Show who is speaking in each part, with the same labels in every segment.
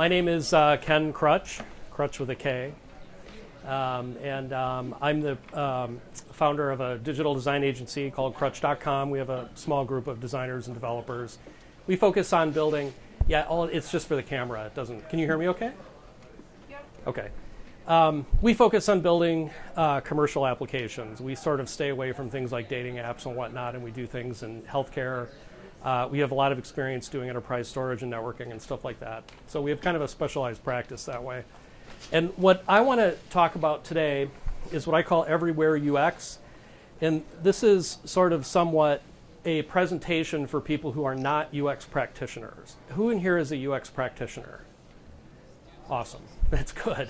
Speaker 1: My name is uh, Ken Krutch, Krutch with a K. Um, and um, I'm the um, founder of a digital design agency called Krutch.com. We have a small group of designers and developers. We focus on building. Yeah, all, it's just for the camera. It doesn't. Can you hear me? Okay.
Speaker 2: Yep.
Speaker 1: Okay. Um, we focus on building uh, commercial applications. We sort of stay away from things like dating apps and whatnot, and we do things in healthcare. Uh, we have a lot of experience doing enterprise storage and networking and stuff like that. So we have kind of a specialized practice that way. And what I want to talk about today is what I call everywhere UX. And this is sort of somewhat a presentation for people who are not UX practitioners. Who in here is a UX practitioner? Awesome. That's good.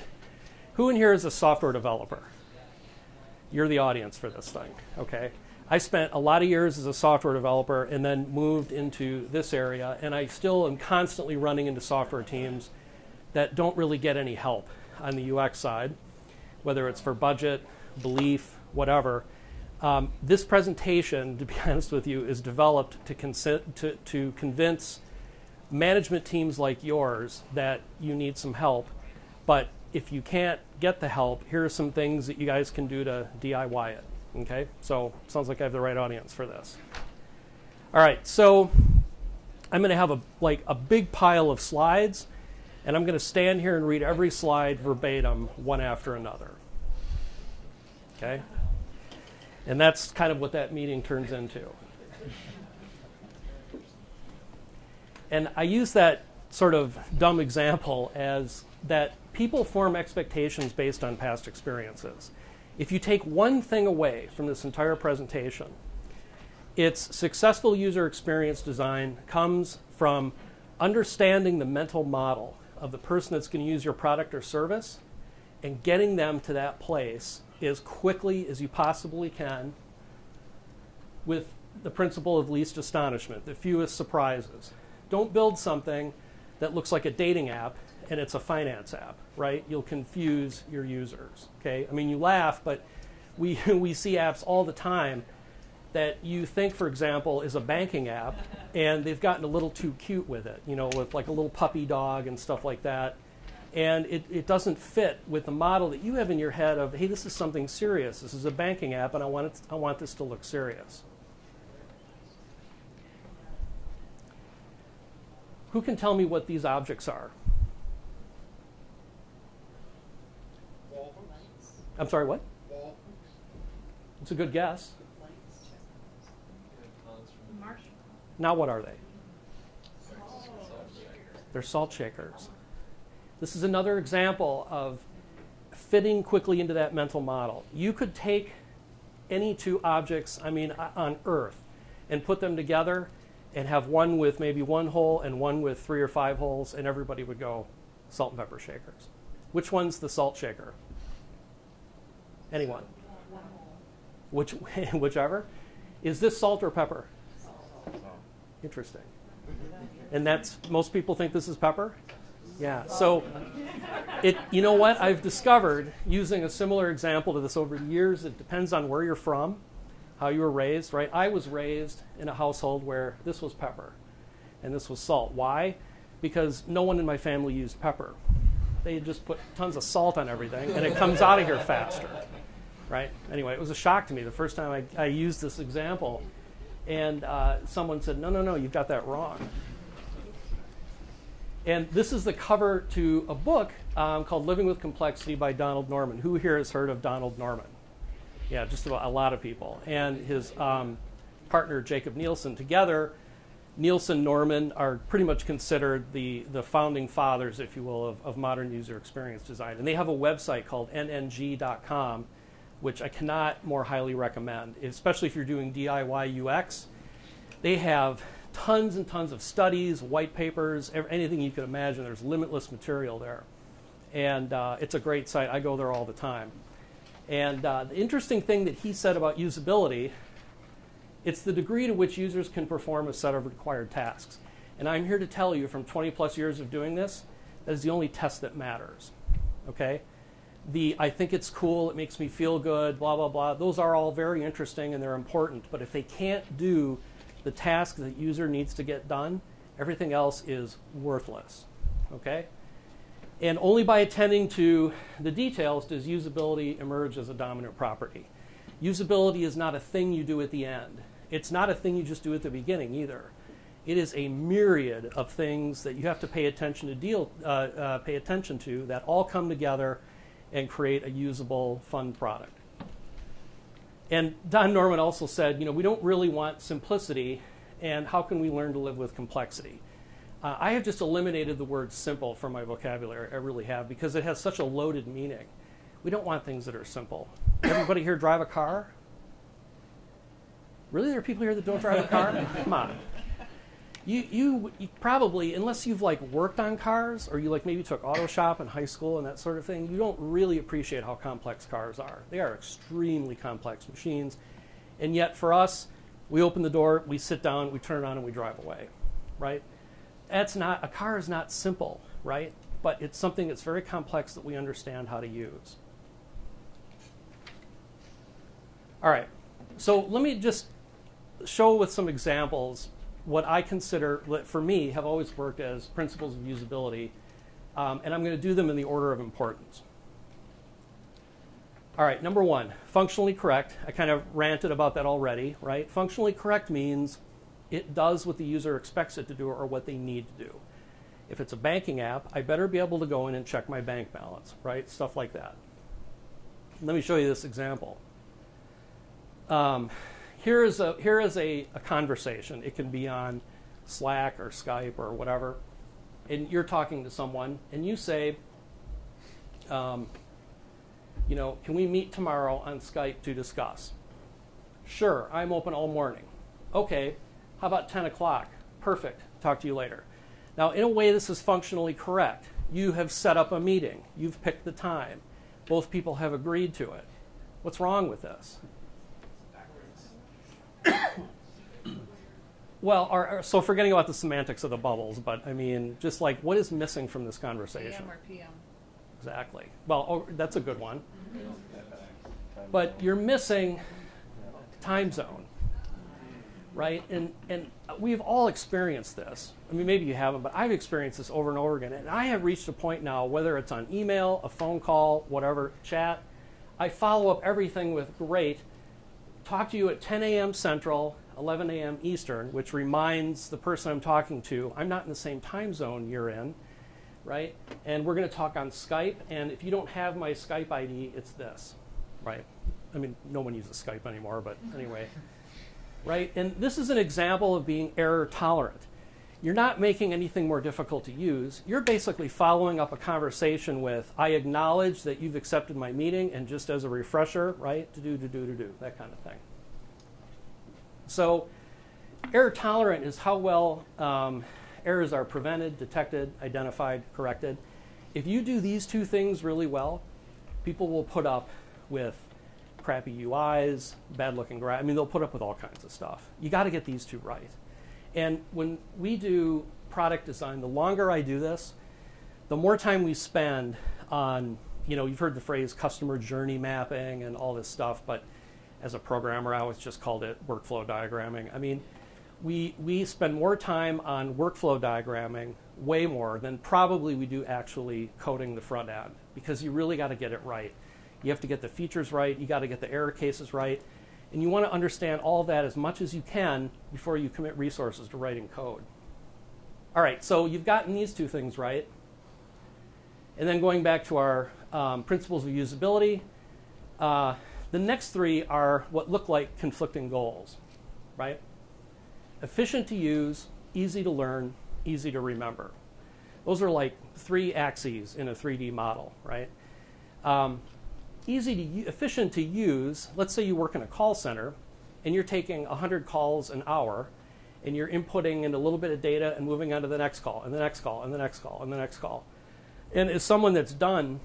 Speaker 1: Who in here is a software developer? You're the audience for this thing, okay? I spent a lot of years as a software developer and then moved into this area, and I still am constantly running into software teams that don't really get any help on the UX side, whether it's for budget, belief, whatever. Um, this presentation, to be honest with you, is developed to, to, to convince management teams like yours that you need some help. But if you can't get the help, here are some things that you guys can do to DIY it. Okay, so sounds like I have the right audience for this. All right, so I'm going to have a like a big pile of slides and I'm going to stand here and read every slide verbatim, one after another. Okay? And that's kind of what that meeting turns into. And I use that sort of dumb example as that people form expectations based on past experiences. If you take one thing away from this entire presentation, it's successful user experience design comes from understanding the mental model of the person that's going to use your product or service and getting them to that place as quickly as you possibly can with the principle of least astonishment, the fewest surprises. Don't build something that looks like a dating app and it's a finance app, right? You'll confuse your users, okay? I mean, you laugh, but we, we see apps all the time that you think, for example, is a banking app, and they've gotten a little too cute with it, you know, with like a little puppy dog and stuff like that. And it, it doesn't fit with the model that you have in your head of, hey, this is something serious. This is a banking app, and I want, it, I want this to look serious. Who can tell me what these objects are? I'm sorry, what? It's a good guess. Now, what are they? They're salt shakers. This is another example of fitting quickly into that mental model. You could take any two objects, I mean, uh, on Earth, and put them together and have one with maybe one hole and one with three or five holes, and everybody would go salt and pepper shakers. Which one's the salt shaker? Anyone? Which, whichever. Is this salt or pepper? Interesting. And that's most people think this is pepper? Yeah. So it you know what? I've discovered using a similar example to this over the years, it depends on where you're from, how you were raised, right? I was raised in a household where this was pepper and this was salt. Why? Because no one in my family used pepper. They just put tons of salt on everything and it comes out of here faster. Right? Anyway, it was a shock to me the first time I, I used this example and uh, someone said, no, no, no, you've got that wrong. And this is the cover to a book um, called Living with Complexity by Donald Norman. Who here has heard of Donald Norman? Yeah, just about a lot of people. And his um, partner, Jakob Nielsen. Together, Nielsen Norman are pretty much considered the, the founding fathers, if you will, of, of modern user experience design. And they have a website called nng.com which I cannot more highly recommend, especially if you're doing DIY UX. They have tons and tons of studies, white papers, anything you can imagine. There's limitless material there. And uh, it's a great site. I go there all the time. And uh, the interesting thing that he said about usability, it's the degree to which users can perform a set of required tasks. And I'm here to tell you from 20 plus years of doing this, that is the only test that matters. Okay? The I think it's cool, it makes me feel good, blah, blah, blah, those are all very interesting and they're important. But if they can't do the task that user needs to get done, everything else is worthless. Okay? And only by attending to the details does usability emerge as a dominant property. Usability is not a thing you do at the end. It's not a thing you just do at the beginning either. It is a myriad of things that you have to pay attention to deal, uh, uh, pay attention to that all come together and create a usable, fun product. And Don Norman also said, you know, we don't really want simplicity, and how can we learn to live with complexity? Uh, I have just eliminated the word simple from my vocabulary. I really have because it has such a loaded meaning. We don't want things that are simple. Everybody here drive a car? Really, there are people here that don't drive a car? Come on. You, you, you, probably, unless you've like worked on cars or you like maybe took auto shop in high school and that sort of thing, you don't really appreciate how complex cars are. They are extremely complex machines. And yet for us, we open the door, we sit down, we turn it on, and we drive away, right? That's not, a car is not simple, right? But it's something that's very complex that we understand how to use. All right, so let me just show with some examples what I consider, for me, have always worked as principles of usability, um, and I'm going to do them in the order of importance. All right, number one, functionally correct. I kind of ranted about that already, right? Functionally correct means it does what the user expects it to do or what they need to do. If it's a banking app, I better be able to go in and check my bank balance, right? Stuff like that. Let me show you this example. Um, here is a here is a, a conversation. It can be on Slack or Skype or whatever, and you're talking to someone, and you say, um, you know, can we meet tomorrow on Skype to discuss? Sure, I'm open all morning. Okay, how about 10 o'clock? Perfect. Talk to you later. Now, in a way, this is functionally correct. You have set up a meeting. You've picked the time. Both people have agreed to it. What's wrong with this? well, our, our, so forgetting about the semantics of the bubbles, but I mean, just like what is missing from this conversation?
Speaker 2: AM or PM.
Speaker 1: Exactly. Well, oh, that's a good one. Mm-hmm. But you're missing time zone, right? And and we've all experienced this. I mean, maybe you haven't, but I've experienced this over and over again. And I have reached a point now, whether it's on email, a phone call, whatever, chat, I follow up everything with great talk to you at 10 a.m. Central, 11 a.m. Eastern, which reminds the person I'm talking to, I'm not in the same time zone you're in, right? And we're going to talk on Skype. And if you don't have my Skype ID, it's this, right? I mean, no one uses Skype anymore, but anyway, right? And this is an example of being error tolerant. You're not making anything more difficult to use. You're basically following up a conversation with, I acknowledge that you've accepted my meeting, and just as a refresher, right, to do, to do, to do, that kind of thing. So, error tolerant is how well um, errors are prevented, detected, identified, corrected. If you do these two things really well, people will put up with crappy UIs, bad looking graph. I mean, they'll put up with all kinds of stuff. You got to get these two right. And when we do product design, the longer I do this, the more time we spend on, you know, you've heard the phrase customer journey mapping and all this stuff, but as a programmer, I always just called it workflow diagramming. I mean, we, we spend more time on workflow diagramming, way more than probably we do actually coding the front end, because you really got to get it right. You have to get the features right, you got to get the error cases right, and you want to understand all that as much as you can before you commit resources to writing code. All right, so you've gotten these two things right. And then going back to our um, principles of usability, uh, the next three are what look like conflicting goals, right? Efficient to use, easy to learn, easy to remember. Those are like three axes in a 3D model, right? Um, easy to efficient to use. Let's say you work in a call center and you're taking 100 calls an hour and you're inputting in a little bit of data and moving on to the next call and the next call and the next call and the next call. And as someone that's done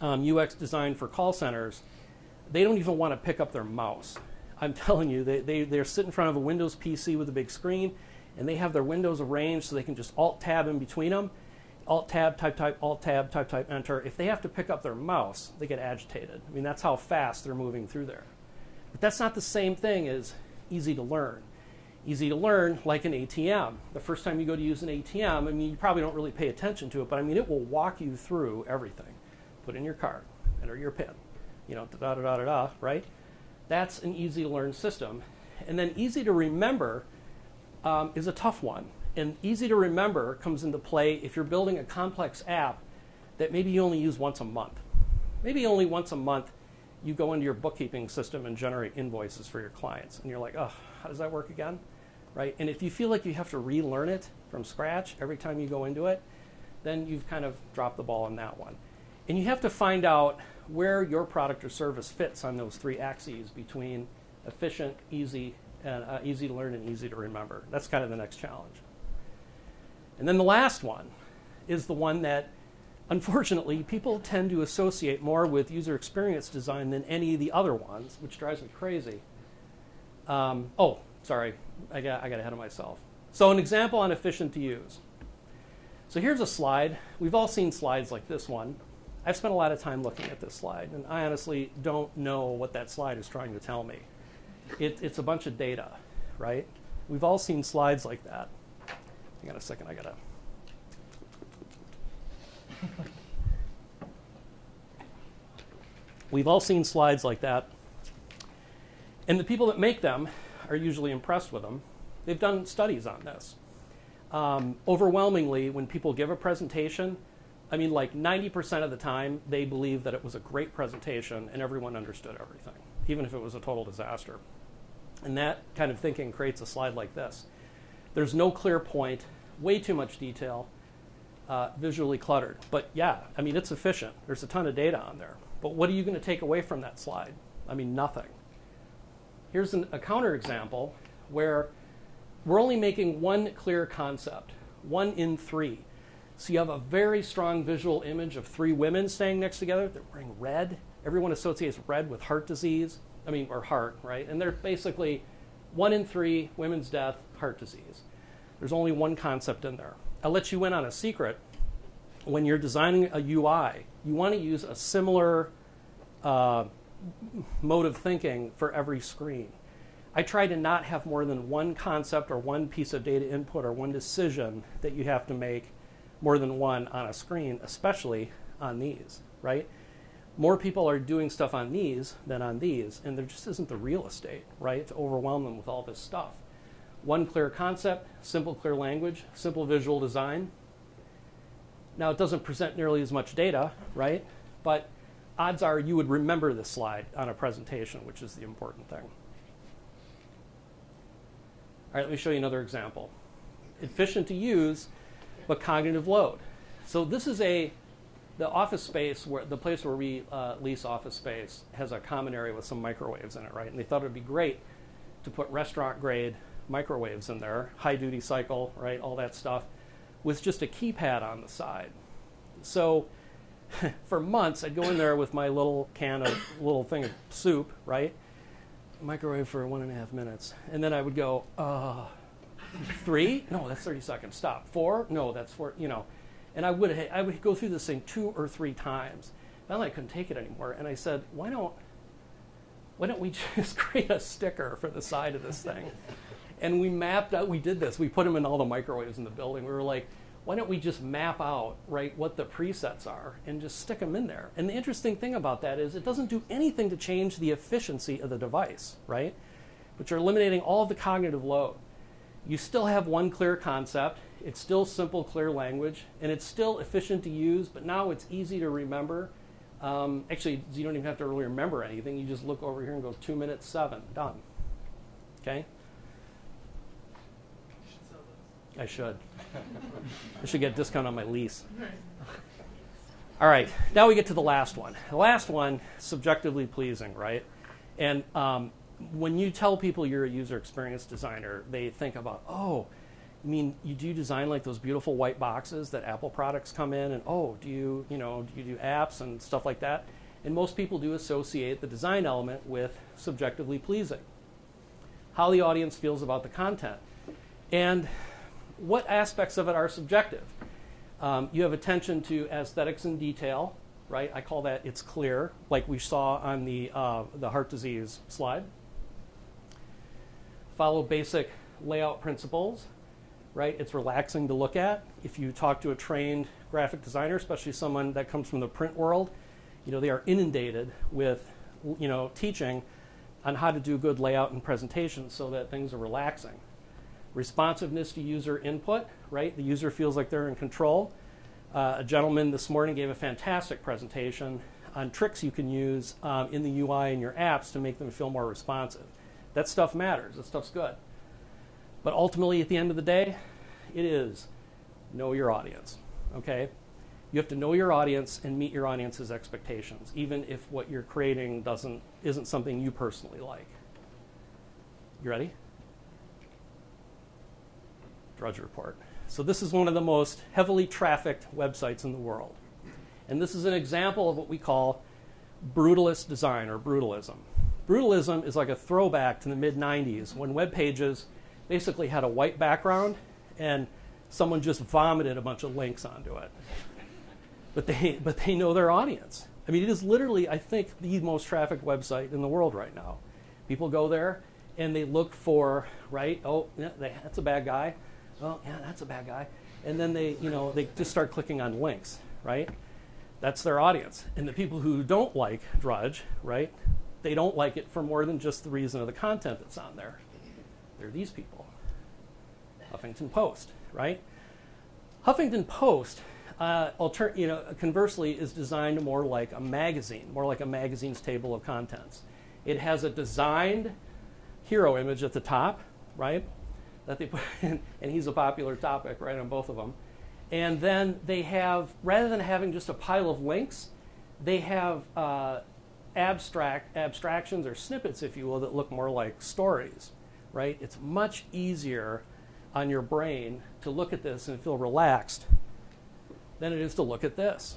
Speaker 1: um, UX design for call centers, they don't even want to pick up their mouse. I'm telling you, they, they, they're sitting in front of a Windows PC with a big screen and they have their windows arranged so they can just alt tab in between them Alt Tab, type, type, Alt Tab, type, type, Enter. If they have to pick up their mouse, they get agitated. I mean, that's how fast they're moving through there. But that's not the same thing as easy to learn. Easy to learn, like an ATM. The first time you go to use an ATM, I mean, you probably don't really pay attention to it, but I mean, it will walk you through everything. Put in your card, enter your PIN, you know, da da da da da, right? That's an easy to learn system. And then easy to remember um, is a tough one. And easy to remember comes into play if you're building a complex app that maybe you only use once a month. Maybe only once a month you go into your bookkeeping system and generate invoices for your clients. And you're like, oh, how does that work again? Right? And if you feel like you have to relearn it from scratch every time you go into it, then you've kind of dropped the ball on that one. And you have to find out where your product or service fits on those three axes between efficient, easy, and uh, easy to learn and easy to remember. That's kind of the next challenge. And then the last one is the one that unfortunately people tend to associate more with user experience design than any of the other ones, which drives me crazy. Um, oh, sorry, I got, I got ahead of myself. So, an example on efficient to use. So, here's a slide. We've all seen slides like this one. I've spent a lot of time looking at this slide, and I honestly don't know what that slide is trying to tell me. It, it's a bunch of data, right? We've all seen slides like that. Hang on a second, I gotta. We've all seen slides like that. And the people that make them are usually impressed with them. They've done studies on this. Um, overwhelmingly, when people give a presentation, I mean, like 90% of the time, they believe that it was a great presentation and everyone understood everything, even if it was a total disaster. And that kind of thinking creates a slide like this. There's no clear point, way too much detail, uh, visually cluttered. But yeah, I mean, it's efficient. There's a ton of data on there. But what are you going to take away from that slide? I mean, nothing. Here's an, a counterexample where we're only making one clear concept, one in three. So you have a very strong visual image of three women staying next together. They're wearing red. Everyone associates red with heart disease. I mean, or heart, right? And they're basically one in three women's death, heart disease. There's only one concept in there. I'll let you in on a secret. When you're designing a UI, you want to use a similar uh, mode of thinking for every screen. I try to not have more than one concept or one piece of data input or one decision that you have to make more than one on a screen, especially on these, right? More people are doing stuff on these than on these, and there just isn't the real estate, right, to overwhelm them with all this stuff. One clear concept, simple, clear language, simple visual design. Now, it doesn't present nearly as much data, right? But odds are you would remember this slide on a presentation, which is the important thing. All right, let me show you another example. Efficient to use, but cognitive load. So this is a the office space where the place where we uh, lease office space has a common area with some microwaves in it, right? And they thought it would be great to put restaurant grade microwaves in there, high duty cycle, right? All that stuff, with just a keypad on the side. So for months, I'd go in there with my little can of little thing of soup, right? Microwave for one and a half minutes, and then I would go, uh, three? No, that's thirty seconds. Stop. Four? No, that's four. You know, and I would I would go through this thing two or three times. Finally, I couldn't take it anymore, and I said, why don't why don't we just create a sticker for the side of this thing? And we mapped out. We did this. We put them in all the microwaves in the building. We were like why don't we just map out right what the presets are and just stick them in there? And the interesting thing about that is it doesn't do anything to change the efficiency of the device right? But you're eliminating all the cognitive load. You still have one clear concept. It's still simple clear language and it's still efficient to use but now it's easy to remember. Um, actually you don't even have to really remember anything. You just look over here and go two minutes seven done. Okay I should. I should get a discount on my lease. All right, now we get to the last one. The last one, subjectively pleasing, right? And um, when you tell people you're a user experience designer, they think about, oh, I mean, you do design like those beautiful white boxes that Apple products come in, and oh, do you, you know, do you do apps and stuff like that? And most people do associate the design element with subjectively pleasing, how the audience feels about the content. And what aspects of it are subjective? Um, you have attention to aesthetics and detail, right? I call that it's clear, like we saw on the, uh, the heart disease slide. Follow basic layout principles, right? It's relaxing to look at. If you talk to a trained graphic designer, especially someone that comes from the print world, you know, they are inundated with, you know, teaching on how to do good layout and presentation so that things are relaxing. Responsiveness to user input, right? The user feels like they're in control. Uh, a gentleman this morning gave a fantastic presentation on tricks you can use um, in the UI in your apps to make them feel more responsive. That stuff matters. That stuff's good. But ultimately, at the end of the day, it is know your audience. Okay? You have to know your audience and meet your audience's expectations, even if what you're creating doesn't isn't something you personally like. You ready? Drudge Report. So this is one of the most heavily trafficked websites in the world. And this is an example of what we call brutalist design or brutalism. Brutalism is like a throwback to the mid 90s when web pages basically had a white background and someone just vomited a bunch of links onto it. But they, but they know their audience. I mean, it is literally, I think, the most trafficked website in the world right now. People go there and they look for, right? Oh, that's a bad guy. Oh, yeah, that's a bad guy. And then they, you know, they just start clicking on links, right? That's their audience. And the people who don't like Drudge, right? They don't like it for more than just the reason of the content that's on there. They're these people. Huffington Post, right? Huffington Post, uh, alter, you know, conversely, is designed more like a magazine, more like a magazine's table of contents. It has a designed hero image at the top, right? That they put in, and he's a popular topic, right, on both of them. And then they have, rather than having just a pile of links, they have uh, abstract abstractions or snippets, if you will, that look more like stories, right? It's much easier on your brain to look at this and feel relaxed than it is to look at this.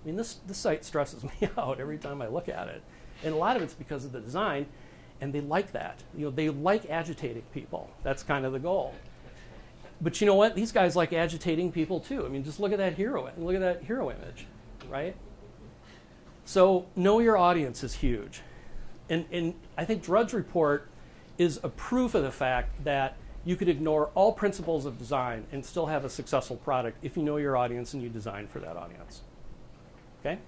Speaker 1: I mean, this, this site stresses me out every time I look at it. And a lot of it's because of the design, and they like that. You know, they like agitating people. That's kind of the goal. But you know what? These guys like agitating people too. I mean, just look at that hero. Look at that hero image, right? So know your audience is huge. And, and I think Drudge Report is a proof of the fact that you could ignore all principles of design and still have a successful product if you know your audience and you design for that audience. Okay?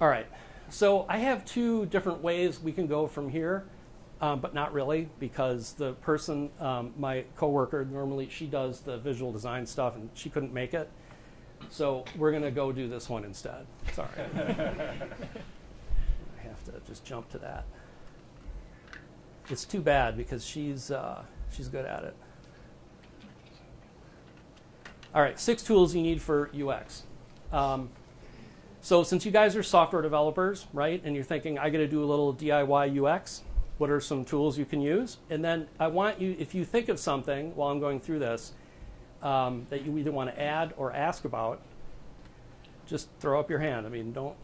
Speaker 1: All right. So I have two different ways we can go from here, um, but not really because the person, um, my coworker, normally she does the visual design stuff and she couldn't make it. So we're going to go do this one instead. Sorry. I have to just jump to that it's too bad because she's uh, she's good at it. All right, six tools you need for UX. Um, so since you guys are software developers, right, and you're thinking I got to do a little DIY UX, what are some tools you can use? And then I want you, if you think of something while I'm going through this um, that you either want to add or ask about, just throw up your hand. I mean, don't.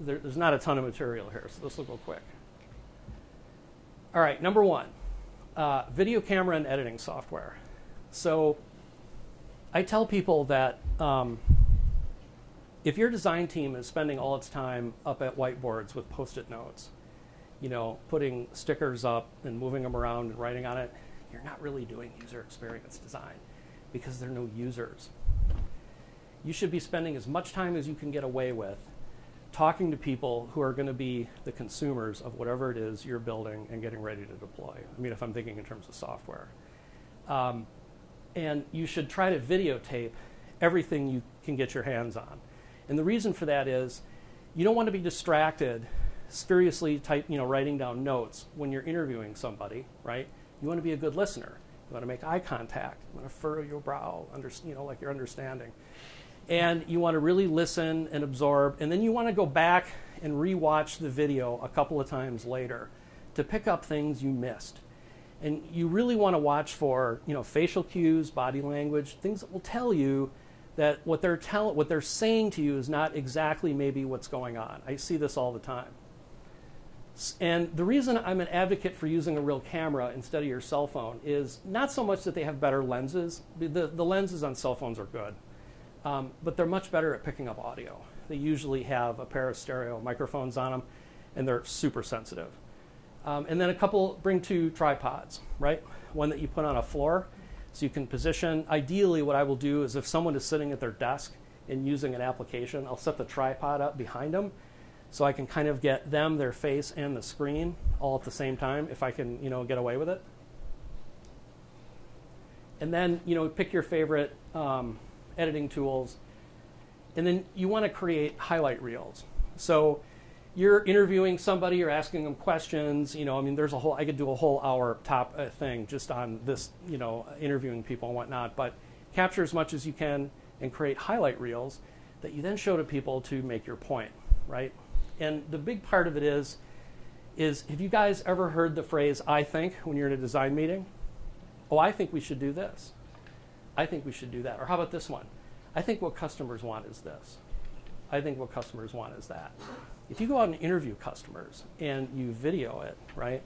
Speaker 1: There, there's not a ton of material here, so this will go quick. All right, number one, uh, video camera and editing software. So I tell people that um, if your design team is spending all its time up at whiteboards with post-it notes, you know, putting stickers up and moving them around and writing on it, you're not really doing user experience design because there are no users. You should be spending as much time as you can get away with talking to people who are going to be the consumers of whatever it is you're building and getting ready to deploy. I mean, if I'm thinking in terms of software. Um, and you should try to videotape everything you can get your hands on. And the reason for that is you don't want to be distracted, seriously type, you know, writing down notes when you're interviewing somebody, right? You want to be a good listener. You want to make eye contact. You want to furrow your brow, under, you know, like you're understanding and you want to really listen and absorb, and then you want to go back and rewatch the video a couple of times later to pick up things you missed. And you really want to watch for, you know, facial cues, body language, things that will tell you that what they're tell- what they're saying to you is not exactly maybe what's going on. I see this all the time. And the reason I'm an advocate for using a real camera instead of your cell phone is not so much that they have better lenses. The, the lenses on cell phones are good, um, but they're much better at picking up audio. They usually have a pair of stereo microphones on them, and they're super sensitive. Um, and then a couple, bring two tripods, right? One that you put on a floor so you can position. Ideally, what I will do is if someone is sitting at their desk and using an application, I'll set the tripod up behind them so I can kind of get them, their face, and the screen all at the same time if I can, you know, get away with it. And then, you know, pick your favorite um, editing tools. And then you want to create highlight reels. So you're interviewing somebody, you're asking them questions. You know, I mean, there's a whole, I could do a whole hour top uh, thing just on this, you know, interviewing people and whatnot. But capture as much as you can and create highlight reels that you then show to people to make your point, right? And the big part of it is, is have you guys ever heard the phrase "I think" when you're in a design meeting? Oh, I think we should do this. I think we should do that. Or how about this one? I think what customers want is this. I think what customers want is that. If you go out and interview customers and you video it, right,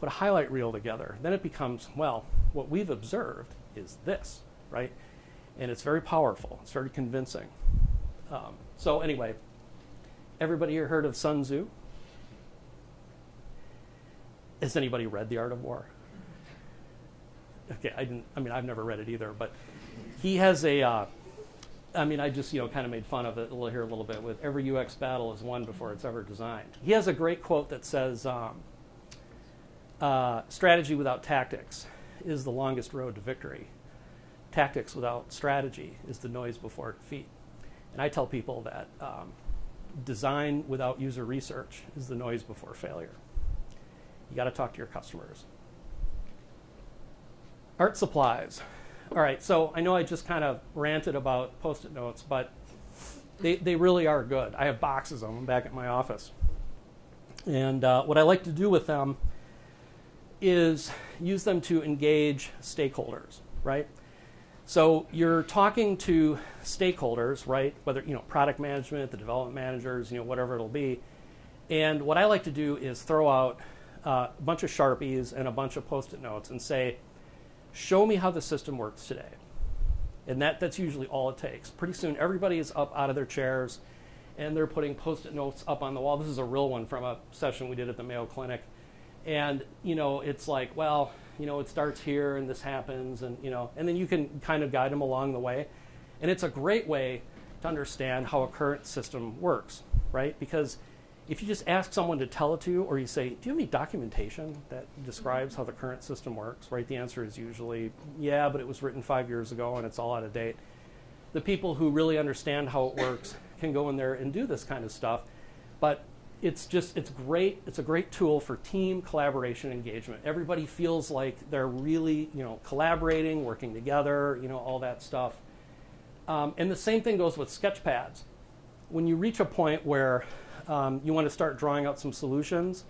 Speaker 1: put a highlight reel together, then it becomes, well, what we've observed is this, right? And it's very powerful, it's very convincing. Um, so, anyway, everybody here heard of Sun Tzu? Has anybody read The Art of War? Okay, I didn't, I mean, I've never read it either, but he has a, uh, I mean, I just you know kind of made fun of it a little here a little bit with every UX battle is won before it's ever designed. He has a great quote that says, um, uh, "Strategy without tactics is the longest road to victory. Tactics without strategy is the noise before defeat." And I tell people that um, design without user research is the noise before failure. You got to talk to your customers. Art supplies. All right, so I know I just kind of ranted about post it notes, but they, they really are good. I have boxes of them back at my office. And uh, what I like to do with them is use them to engage stakeholders, right? So you're talking to stakeholders, right? Whether, you know, product management, the development managers, you know, whatever it'll be. And what I like to do is throw out uh, a bunch of Sharpies and a bunch of post it notes and say, show me how the system works today. And that, that's usually all it takes. Pretty soon, everybody is up out of their chairs and they're putting post it notes up on the wall. This is a real one from a session we did at the Mayo Clinic. And, you know, it's like, well, you know, it starts here and this happens, and, you know, and then you can kind of guide them along the way. And it's a great way to understand how a current system works, right? Because if you just ask someone to tell it to you, or you say, Do you have any documentation that describes how the current system works? Right? The answer is usually, Yeah, but it was written five years ago and it's all out of date. The people who really understand how it works can go in there and do this kind of stuff. But it's just, it's great. It's a great tool for team collaboration engagement. Everybody feels like they're really, you know, collaborating, working together, you know, all that stuff. Um, and the same thing goes with sketchpads. When you reach a point where um, you want to start drawing out some solutions.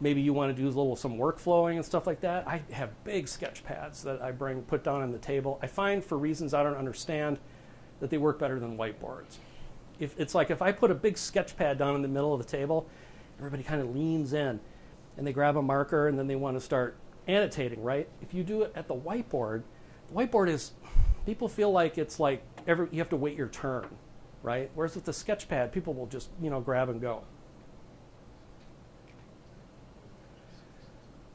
Speaker 1: Maybe you want to do a little some workflowing and stuff like that. I have big sketch pads that I bring put down on the table. I find for reasons I don't understand that they work better than whiteboards. If it's like if I put a big sketch pad down in the middle of the table, everybody kind of leans in and they grab a marker and then they want to start annotating, right? If you do it at the whiteboard, the whiteboard is people feel like it's like every you have to wait your turn right? Whereas with the sketchpad, people will just, you know, grab and go.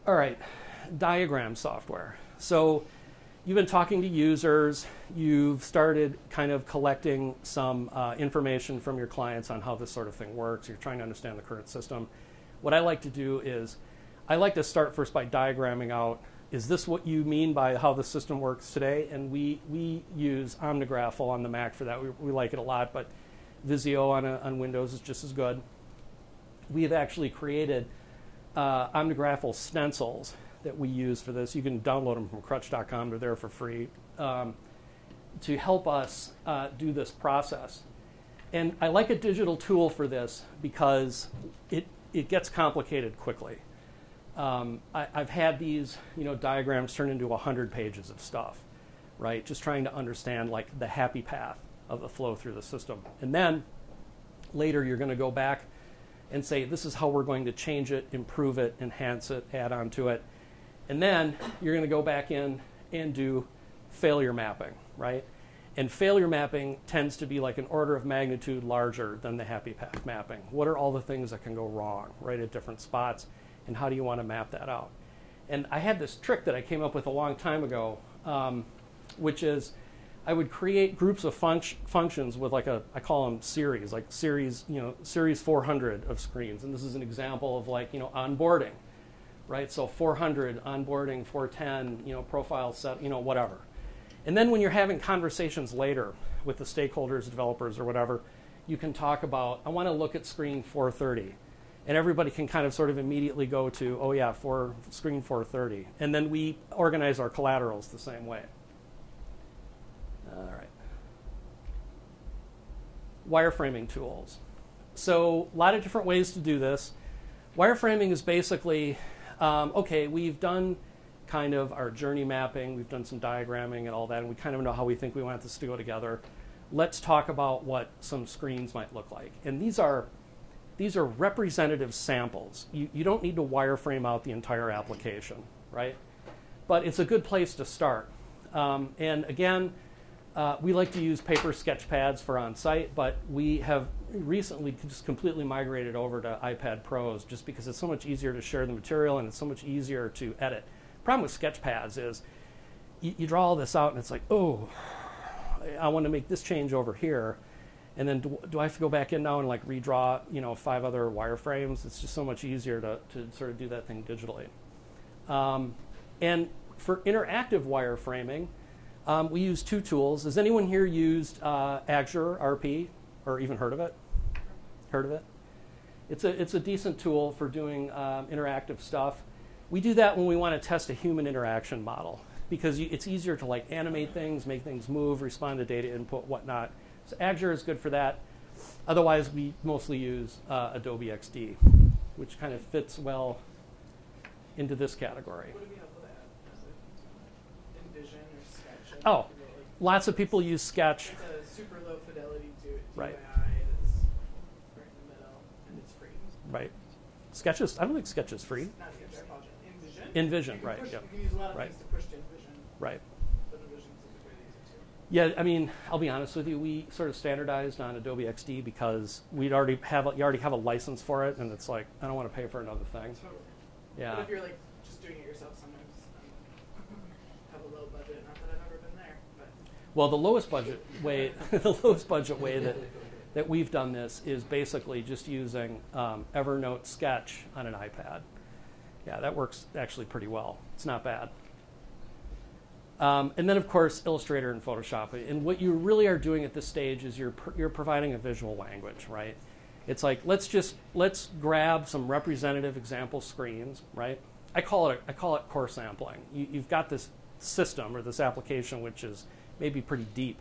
Speaker 1: All right, diagram software. So you've been talking to users, you've started kind of collecting some uh, information from your clients on how this sort of thing works, you're trying to understand the current system. What I like to do is I like to start first by diagramming out is this what you mean by how the system works today? And we, we use OmniGraffle on the Mac for that. We, we like it a lot, but Visio on, a, on Windows is just as good. We have actually created uh, OmniGraffle stencils that we use for this. You can download them from Krutch.com, they're there for free, um, to help us uh, do this process. And I like a digital tool for this because it, it gets complicated quickly. Um, I, have had these, you know, diagrams turn into 100 pages of stuff, right? Just trying to understand like the happy path of the flow through the system. And then later you're going to go back and say, this is how we're going to change it, improve it, enhance it, add on to it. And then you're going to go back in and do failure mapping, right? And failure mapping tends to be like an order of magnitude larger than the happy path mapping. What are all the things that can go wrong, right, at different spots, and how do you want to map that out? And I had this trick that I came up with a long time ago, um, which is I would create groups of func- functions with like a, I call them series, like series, you know, series 400 of screens. And this is an example of like, you know, onboarding, right? So 400, onboarding, 410, you know, profile set, you know, whatever. And then when you're having conversations later with the stakeholders, developers, or whatever, you can talk about, I want to look at screen 430. And everybody can kind of sort of immediately go to, oh yeah, for screen 430. And then we organize our collaterals the same way. All right. Wireframing tools. So a lot of different ways to do this. Wireframing is basically, um, okay, we've done kind of our journey mapping, we've done some diagramming and all that, and we kind of know how we think we want this to go together. Let's talk about what some screens might look like. And these are these are representative samples. You, you don't need to wireframe out the entire application, right? But it's a good place to start. Um, and again, uh, we like to use paper sketch pads for on site, but we have recently just completely migrated over to iPad Pros just because it's so much easier to share the material and it's so much easier to edit. Problem with sketch pads is you, you draw all this out and it's like, oh, I want to make this change over here. And then do, do, I have to go back in now and like redraw, you know, five other wireframes? It's just so much easier to, to sort of do that thing digitally. Um, and for interactive wireframing, um, we use two tools. Has anyone here used uh, Axure RP or even heard of it? Heard of it? It's a, it's a decent tool for doing um, interactive stuff. We do that when we want to test a human interaction model because you, it's easier to like animate things, make things move, respond to data input, whatnot. So Axure is good for that. Otherwise, we mostly use uh, Adobe XD, which kind of fits well into this category. Oh, lots of people use Sketch.
Speaker 2: It's a super low fidelity to
Speaker 1: right.
Speaker 2: right in the middle, and it's free.
Speaker 1: Right. Sketch is, I don't think Sketch is free.
Speaker 2: Not Sketch, I apologize. InVision?
Speaker 1: InVision, right.
Speaker 2: Push,
Speaker 1: yeah.
Speaker 2: You can use a lot of
Speaker 1: right.
Speaker 2: things to push to InVision.
Speaker 1: Right.
Speaker 2: But InVision's a good way to use it too.
Speaker 1: Yeah, I mean, I'll be honest with you. We sort of standardized on Adobe XD because we'd already have a, you already have a license for it, and it's like I don't want to pay for another thing.
Speaker 2: Totally.
Speaker 1: Yeah.
Speaker 2: But if you're like just doing it yourself, sometimes um, have a low budget. Not that I've ever been there, but
Speaker 1: Well, the lowest budget way, the lowest budget way that that we've done this is basically just using um, Evernote Sketch on an iPad. Yeah, that works actually pretty well. It's not bad. Um, and then, of course, Illustrator and Photoshop. And what you really are doing at this stage is you're you're providing a visual language, right? It's like let's just let's grab some representative example screens, right? I call it I call it core sampling. You, you've got this system or this application which is maybe pretty deep.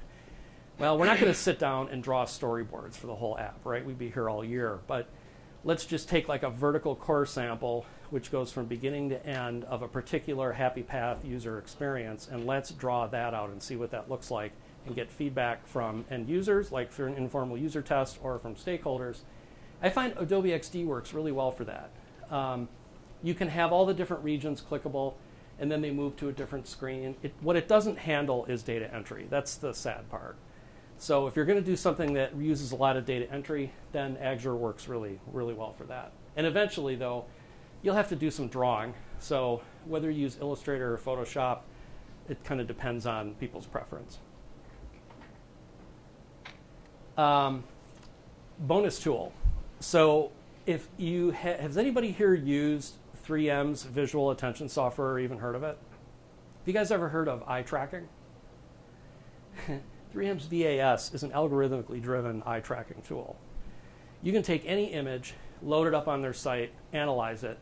Speaker 1: Well, we're not going to sit down and draw storyboards for the whole app, right? We'd be here all year, but let's just take like a vertical core sample which goes from beginning to end of a particular happy path user experience and let's draw that out and see what that looks like and get feedback from end users like for an informal user test or from stakeholders. I find adobe xd works really well for that. Um, you can have all the different regions clickable and then they move to a different screen. It, what it doesn't handle is data entry. That's the sad part so if you're going to do something that uses a lot of data entry, then Axure works really, really well for that. And eventually, though, you'll have to do some drawing. So whether you use Illustrator or Photoshop, it kind of depends on people's preference. Um, bonus tool. So if you ha- has anybody here used 3M's visual attention software or even heard of it? Have you guys ever heard of eye tracking? 3M's VAS is an algorithmically driven eye tracking tool. You can take any image, load it up on their site, analyze it,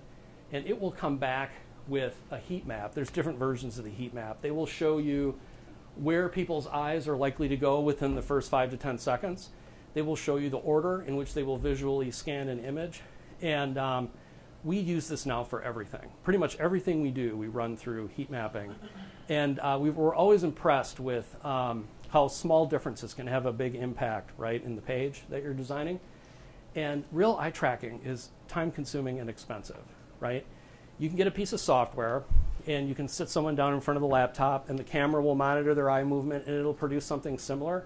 Speaker 1: and it will come back with a heat map. There's different versions of the heat map. They will show you where people's eyes are likely to go within the first five to 10 seconds. They will show you the order in which they will visually scan an image. And um, we use this now for everything. Pretty much everything we do, we run through heat mapping. And uh, we were always impressed with um, how small differences can have a big impact, right, in the page that you're designing. And real eye tracking is time consuming and expensive, right? You can get a piece of software and you can sit someone down in front of the laptop and the camera will monitor their eye movement and it'll produce something similar.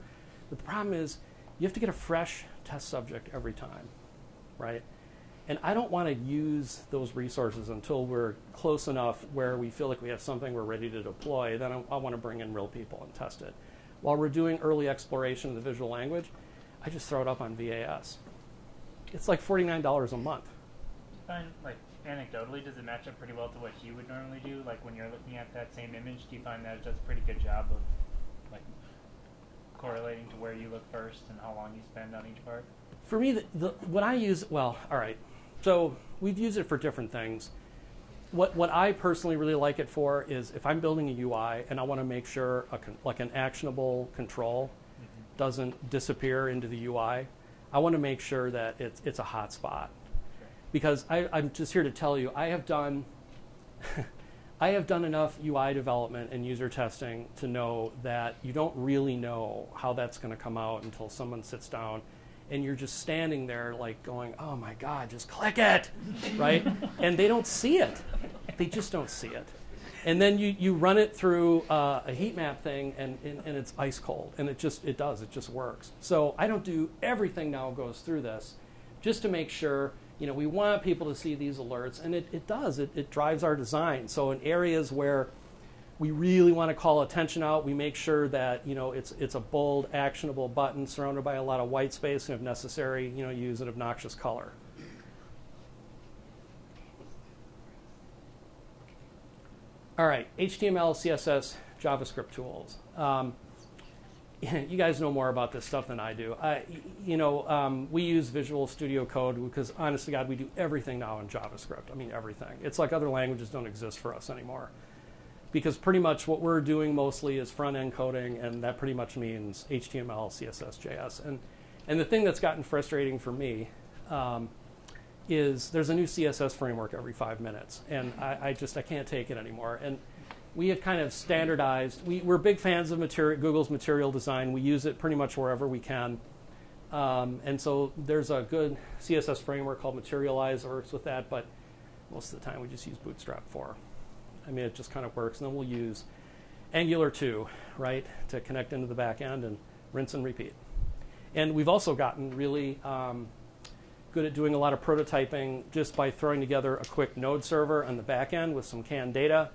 Speaker 1: But the problem is you have to get a fresh test subject every time, right? And I don't want to use those resources until we're close enough where we feel like we have something we're ready to deploy. Then I, I want to bring in real people and test it. While we're doing early exploration of the visual language, I just throw it up on VAS. It's like $49 a month.
Speaker 3: Find like anecdotally, does it match up pretty well to what you would normally do? Like when you're looking at that same image, do you find that it does a pretty good job of like correlating to where you look first and how long you spend on each part?
Speaker 1: For me, the, the, what I use, well, all right. So we've used it for different things. What, what I personally really like it for is if I'm building a UI and I want to make sure a con- like an actionable control
Speaker 3: Mm-hmm.
Speaker 1: doesn't disappear into the UI, I want to make sure that it's, it's a hot spot. Because I, I'm just here to tell you, I have done, I have done enough UI development and user testing to know that you don't really know how that's going to come out until someone sits down and you're just standing there like going, oh my God, just click it, right? and they don't see it. They just don't see it. And then you, you run it through uh, a heat map thing and, and, and it's ice cold. And it just, it does, it just works. So I don't do everything now goes through this just to make sure, you know, we want people to see these alerts. And it, it does, it, it drives our design. So in areas where we really want to call attention out. We make sure that you know it's it's a bold, actionable button surrounded by a lot of white space, and if necessary, you know, use an obnoxious color. All right, HTML, CSS, JavaScript tools. Um, you guys know more about this stuff than I do. I, you know, um, we use Visual Studio Code because, honest to God, we do everything now in JavaScript. I mean, everything. It's like other languages don't exist for us anymore because pretty much what we're doing mostly is front end coding, and that pretty much means HTML, CSS, JS. And, and the thing that's gotten frustrating for me um, is there's a new CSS framework every five minutes, and I, I, just I can't take it anymore. And we have kind of standardized. We, we're big fans of material, Google's material design. We use it pretty much wherever we can. Um, and so there's a good CSS framework called Materialize that works with that, but most of the time we just use Bootstrap 4. I mean, it just kind of works. And then we'll use Angular 2, right, to connect into the back end and rinse and repeat. And we've also gotten really um, good at doing a lot of prototyping just by throwing together a quick node server on the back end with some canned data.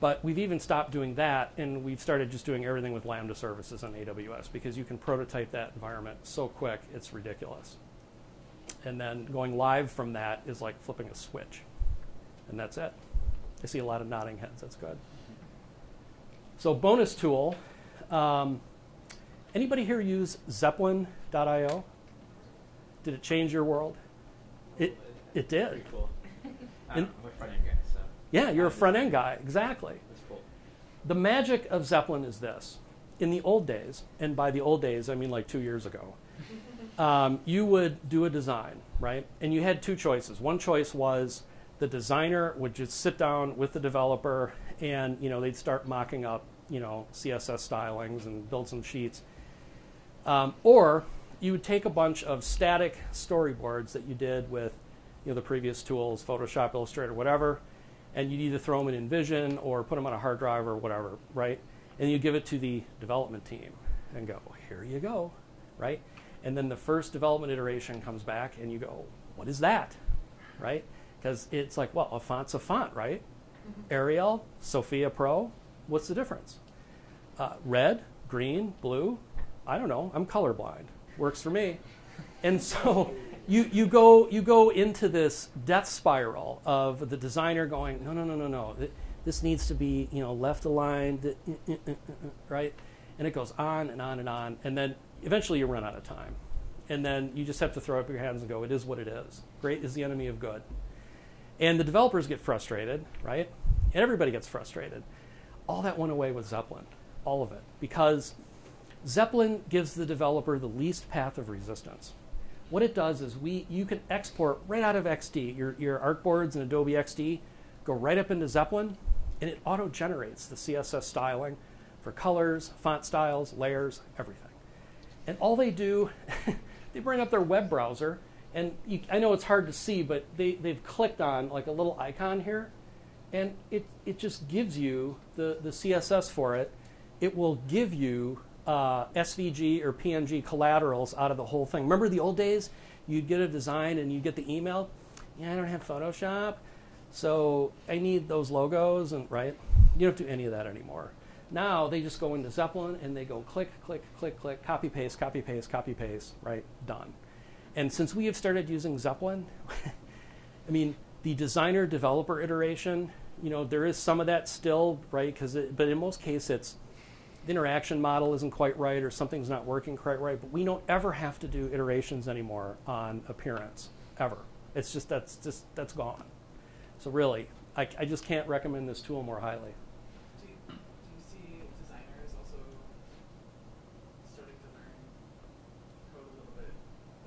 Speaker 1: But we've even stopped doing that, and we've started just doing everything with Lambda services on AWS because you can prototype that environment so quick, it's ridiculous. And then going live from that is like flipping a switch. And that's it. I see a lot of nodding heads. That's good. So bonus tool. Um, anybody here use Zeplin.io? Did it change your world? It it did.
Speaker 4: Pretty cool.
Speaker 1: In-
Speaker 4: I'm a front end guy, so
Speaker 1: Yeah, you're a front end guy. Exactly.
Speaker 4: that's cool.
Speaker 1: The magic of Zeppelin is this. In the old days, and by the old days I mean like two years ago, um, you would do a design, right? And you had two choices. One choice was the designer would just sit down with the developer and you know they'd start mocking up you know css stylings and build some sheets. Um, or you would take a bunch of static storyboards that you did with you know the previous tools photoshop illustrator whatever and you'd either throw them in InVision or put them on a hard drive or whatever right? And you give it to the development team and go here you go right? And then the first development iteration comes back and you go what is that? Right because it's like, well, a font's a font, right? Mm-hmm. Arial, Sofia Pro, what's the difference? Uh, red, green, blue, I don't know. I'm colorblind. Works for me. And so you, you, go, you go into this death spiral of the designer going, no, no, no, no, no. This needs to be you know, left aligned, uh, uh, uh, right? And it goes on and on and on. And then eventually you run out of time. And then you just have to throw up your hands and go, it is what it is. Great is the enemy of good. And the developers get frustrated, right? And everybody gets frustrated. All that went away with Zeplin, all of it, because Zeplin gives the developer the least path of resistance. What it does is we you can export right out of XD. Your, your artboards in Adobe XD go right up into Zeplin, and it auto generates the CSS styling for colors, font styles, layers, everything. And all they do, they bring up their web browser And you, I know it's hard to see, but they, they've clicked on like a little icon here, and it, it just gives you the, the CSS for it. It will give you uh, SVG or PNG collaterals out of the whole thing. Remember the old days? You'd get a design and you'd get the email. Yeah, I don't have Photoshop, so I need those logos, and right? You don't do any of that anymore. Now they just go into Zeplin and they go click, click, click, click, copy, paste, copy, paste, copy, paste, right? Done. And since we have started using Zeplin, I mean, the designer developer iteration, you know, there is some of that still, right? Because, but in most cases, it's the interaction model isn't quite right or something's not working quite right. But we don't ever have to do iterations anymore on appearance, ever. It's just that's just that's gone. So really, I, I just can't recommend this tool more highly.
Speaker 2: Do you, do you see designers also starting to learn code a little bit?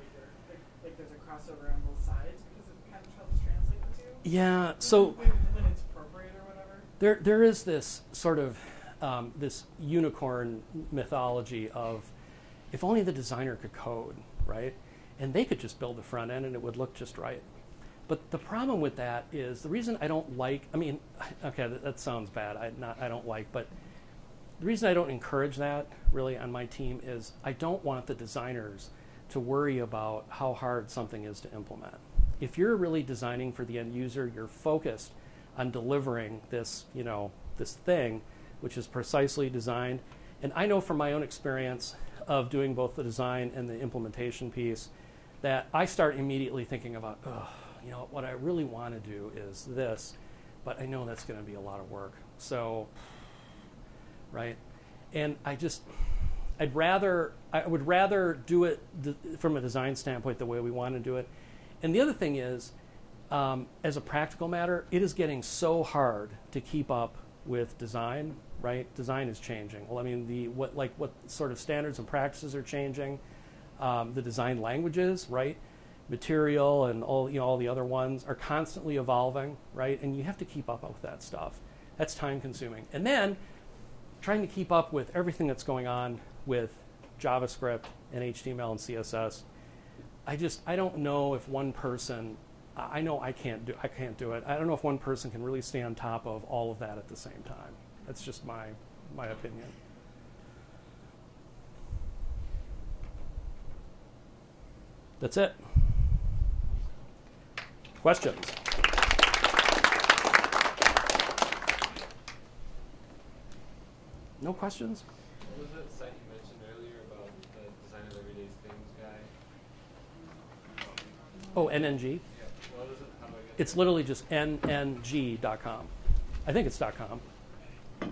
Speaker 2: Like, there, like, like there's a crossover on both sides because it kind of helps translate the two?
Speaker 1: Yeah. So.
Speaker 2: When, when it's appropriate or whatever?
Speaker 1: There, there is this sort of um, this unicorn mythology of if only the designer could code, right? And they could just build the front end and it would look just right. But the problem with that is the reason I don't like, I mean, okay, that, that sounds bad. I, not, I don't like, but the reason I don't encourage that really on my team is I don't want the designers to worry about how hard something is to implement. If you're really designing for the end user, you're focused on delivering this, you know, this thing, which is precisely designed. And I know from my own experience of doing both the design and the implementation piece that I start immediately thinking about, oh, you know, what I really want to do is this, but I know that's going to be a lot of work. So, right? And I just, I'd rather, I would rather do it from a design standpoint the way we want to do it. And the other thing is, um, as a practical matter, it is getting so hard to keep up with design. Right? Design is changing. Well, I mean, the what like what sort of standards and practices are changing. Um, the design languages, right? Material and all you know all the other ones are constantly evolving, right? And you have to keep up with that stuff. That's time consuming. And then trying to keep up with everything that's going on with JavaScript and HTML and CSS. I just I don't know if one person I know I can't do I can't do it. I don't know if one person can really stay on top of all of that at the same time. That's just my my opinion. That's it. Questions? No questions?
Speaker 4: What was that site you mentioned earlier about the Design of Everyday Things guy?
Speaker 1: Oh, NNG.
Speaker 4: Yeah. What is it? How do I get
Speaker 1: It's literally just nng.com. I think it's .com.
Speaker 5: Do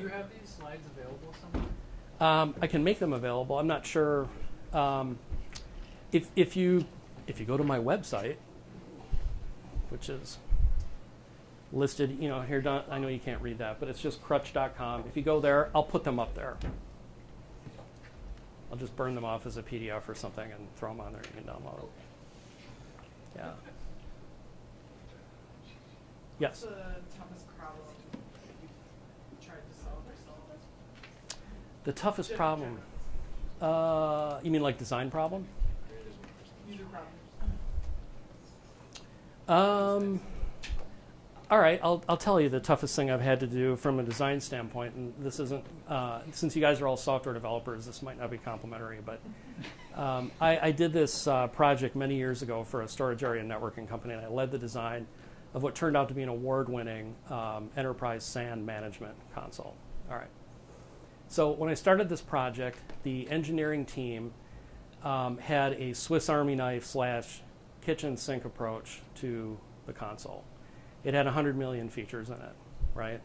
Speaker 5: you have these slides available somewhere?
Speaker 1: Um, I can make them available. I'm not sure um, if if you if you go to my website, which is listed, you know, here. I know you can't read that, but it's just Krutch.com. If you go there, I'll put them up there. I'll just burn them off as a PDF or something and throw them on there. You can download them. Yeah. Yes.
Speaker 2: The toughest problem you've tried to solve yourself?
Speaker 1: The toughest problem. Uh, you mean like design problem?
Speaker 2: User problems.
Speaker 1: Um, all right, I'll, I'll tell you the toughest thing I've had to do from a design standpoint, and this isn't, uh, since you guys are all software developers, this might not be complimentary, but um, I, I did this uh, project many years ago for a storage area networking company, and I led the design of what turned out to be an award winning um, enterprise SAN management console. All right. So when I started this project, the engineering team um, had a Swiss Army knife slash kitchen sink approach to the console. It had 100 million features in it, right?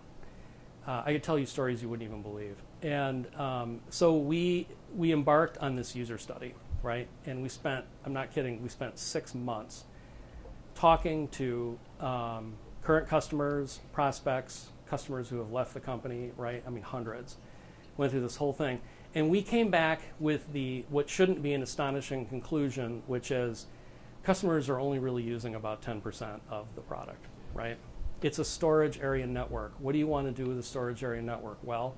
Speaker 1: Uh, I could tell you stories you wouldn't even believe. And um, so we, we embarked on this user study, right? And we spent, I'm not kidding, we spent six months talking to um, current customers, prospects, customers who have left the company, right? I mean, hundreds. Went through this whole thing. And we came back with the what shouldn't be an astonishing conclusion, which is customers are only really using about 10% of the product, right? It's a storage area network. What do you want to do with a storage area network? Well,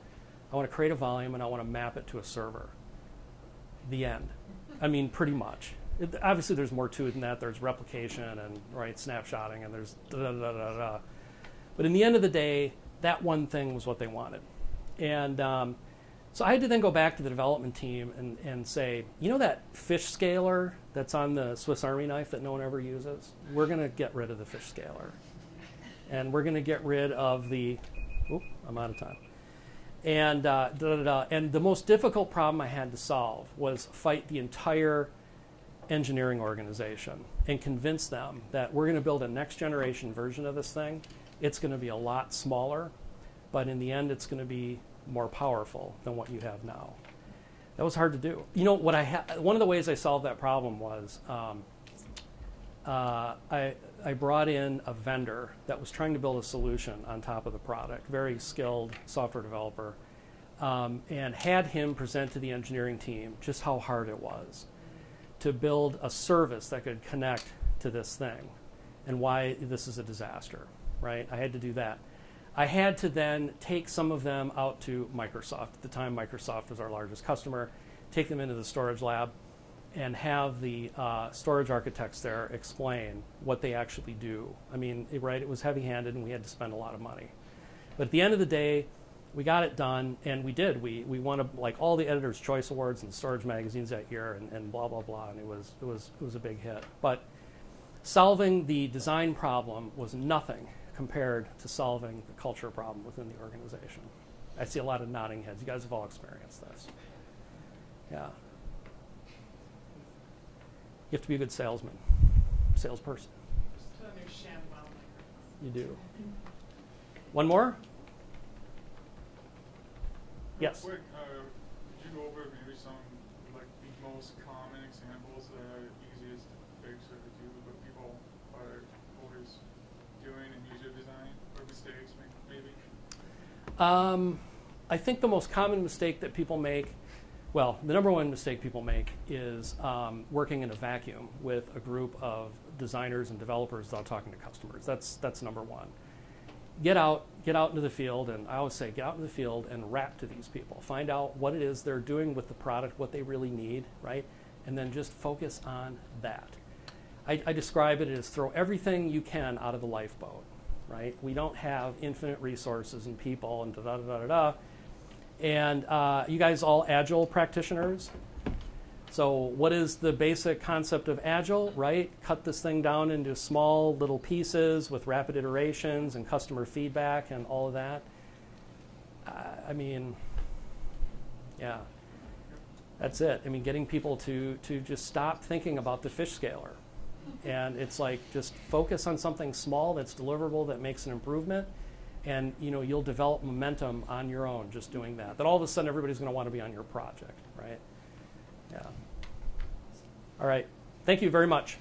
Speaker 1: I want to create a volume and I want to map it to a server. The end. I mean, pretty much. It, obviously, there's more to it than that. There's replication and right snapshotting, and there's da da da da da. But in the end of the day, that one thing was what they wanted, and um, so I had to then go back to the development team and, and say, you know that fish scaler that's on the Swiss Army knife that no one ever uses? We're going to get rid of the fish scaler, and we're going to get rid of the. I'm out of time. And uh, da, da, da. and the most difficult problem I had to solve was fight the entire engineering organization and convince them that we're going to build a next generation version of this thing. It's going to be a lot smaller, but in the end, it's going to be more powerful than what you have now. That was hard to do. You know what I ha- one of the ways I solved that problem was um, uh, I I brought in a vendor that was trying to build a solution on top of the product, very skilled software developer, um, and had him present to the engineering team just how hard it was to build a service that could connect to this thing and why this is a disaster, right? I had to do that. I had to then take some of them out to Microsoft. At the time, Microsoft was our largest customer, take them into the storage lab, and have the uh, storage architects there explain what they actually do. I mean, it, right, it was heavy handed and we had to spend a lot of money. But at the end of the day, we got it done, and we did. We, we won a, like all the Editor's Choice Awards and storage magazines that year, and, and blah blah blah, and it was it was it was a big hit. But solving the design problem was nothing compared to solving the culture problem within the organization. I see a lot of nodding heads. You guys have all experienced this. Yeah. You have to be a good salesman, salesperson.
Speaker 2: Just put on your sham wow microphone.
Speaker 1: You do. One more? Yes.
Speaker 6: Quick, uh, could you go over maybe some like the most common examples that are easiest to fix or to do, what people are always doing in user design or mistakes may- maybe?
Speaker 1: Um, I think the most common mistake that people make, well, the number one mistake people make is um, working in a vacuum with a group of designers and developers without talking to customers. That's that's number one. Get out, get out into the field, and I always say, get out in the field and rap to these people. Find out what it is they're doing with the product, what they really need, right, and then just focus on that. I, I describe it as throw everything you can out of the lifeboat, right? We don't have infinite resources and people and da da da da. da. And uh, you guys all agile practitioners. So, what is the basic concept of agile, right? Cut this thing down into small little pieces with rapid iterations and customer feedback and all of that. Uh, I mean, yeah, that's it. I mean, getting people to, to just stop thinking about the fish scaler. And it's like just focus on something small that's deliverable that makes an improvement and you know you'll develop momentum on your own just doing that. That all of a sudden everybody's going to want to be on your project, right? Yeah. All right. Thank you very much.